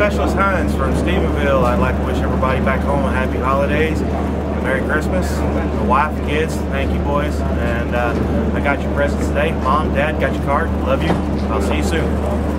Specialist Hines from Stephenville. I'd like to wish everybody back home a happy holidays. Merry Christmas. The wife, kids, thank you, boys. And uh, I got your presents today. Mom, Dad, got your card. Love you. I'll see you soon.